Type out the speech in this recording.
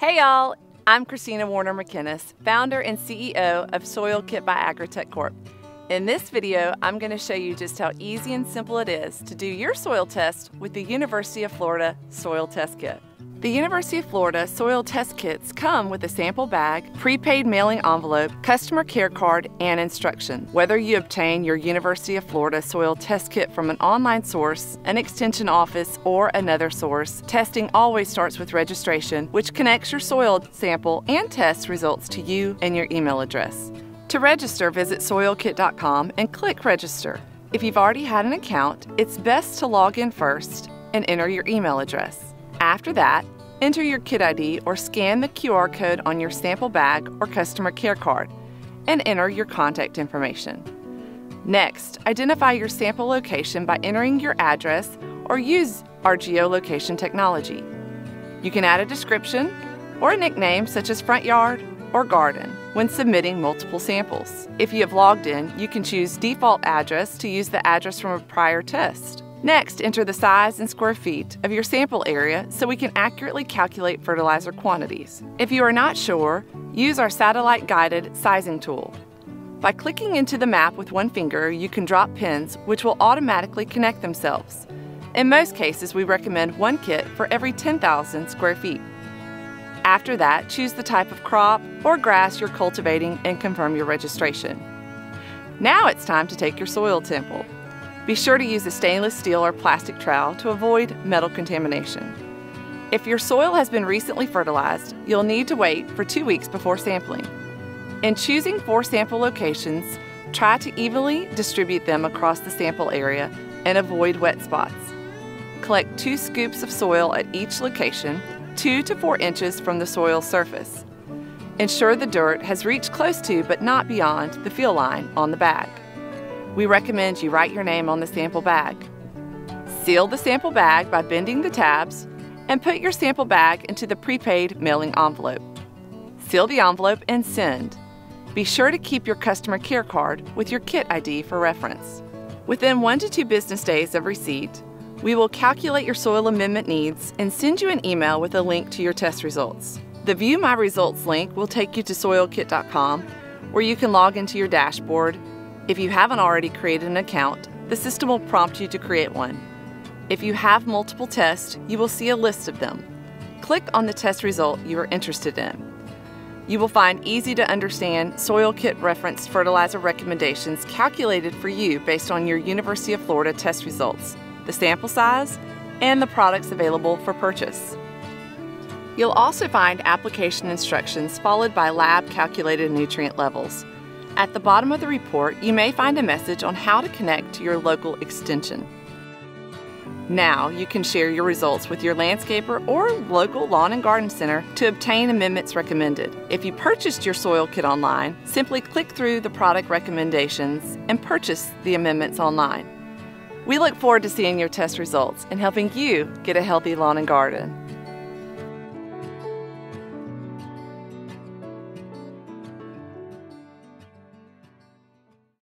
Hey y'all, I'm Christina Warner McInnes, founder and CEO of SoilKit by Agritech Corp. In this video, I'm going to show you just how easy and simple it is to do your soil test with the University of Florida Soil Test Kit. The University of Florida soil test kits come with a sample bag, prepaid mailing envelope, customer care card, and instruction. Whether you obtain your University of Florida soil test kit from an online source, an extension office, or another source, testing always starts with registration, which connects your soil sample and test results to you and your email address. To register, visit soilkit.com and click Register. If you've already had an account, it's best to log in first and enter your email address. After that, enter your kit ID or scan the QR code on your sample bag or customer care card and enter your contact information. Next, identify your sample location by entering your address or use our geolocation technology. You can add a description or a nickname such as front yard or garden when submitting multiple samples. If you have logged in, you can choose default address to use the address from a prior test. Next, enter the size and square feet of your sample area so we can accurately calculate fertilizer quantities. If you are not sure, use our satellite guided sizing tool. By clicking into the map with one finger, you can drop pins which will automatically connect themselves. In most cases, we recommend one kit for every 10,000 square feet. After that, choose the type of crop or grass you're cultivating and confirm your registration. Now it's time to take your soil sample. Be sure to use a stainless steel or plastic trowel to avoid metal contamination. If your soil has been recently fertilized, you'll need to wait for two weeks before sampling. In choosing four sample locations, try to evenly distribute them across the sample area and avoid wet spots. Collect two scoops of soil at each location, two to four inches from the soil surface. Ensure the dirt has reached close to but not beyond the fill line on the bag we recommend you write your name on the sample bag. Seal the sample bag by bending the tabs and put your sample bag into the prepaid mailing envelope. Seal the envelope and send. Be sure to keep your customer care card with your kit ID for reference. Within one to two business days of receipt, we will calculate your soil amendment needs and send you an email with a link to your test results. The View My Results link will take you to soilkit.com where you can log into your dashboard if you haven't already created an account, the system will prompt you to create one. If you have multiple tests, you will see a list of them. Click on the test result you are interested in. You will find easy to understand soil kit referenced fertilizer recommendations calculated for you based on your University of Florida test results, the sample size, and the products available for purchase. You'll also find application instructions followed by lab calculated nutrient levels. At the bottom of the report, you may find a message on how to connect to your local extension. Now you can share your results with your landscaper or local lawn and garden center to obtain amendments recommended. If you purchased your soil kit online, simply click through the product recommendations and purchase the amendments online. We look forward to seeing your test results and helping you get a healthy lawn and garden.